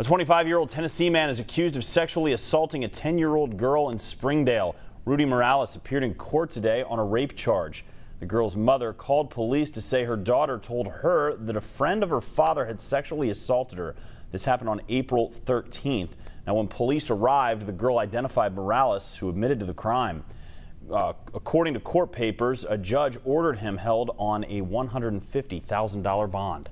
A 25-year-old Tennessee man is accused of sexually assaulting a 10-year-old girl in Springdale. Rudy Morales appeared in court today on a rape charge. The girl's mother called police to say her daughter told her that a friend of her father had sexually assaulted her. This happened on April 13th. Now, when police arrived, the girl identified Morales, who admitted to the crime. Uh, according to court papers, a judge ordered him held on a $150,000 bond.